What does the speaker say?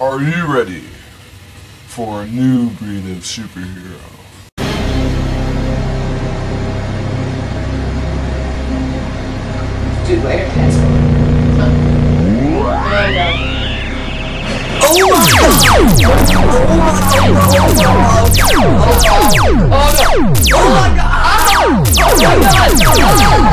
Are you ready for a new breed of superhero? Dude, my hair Oh my god! Oh my god! Oh my god! Oh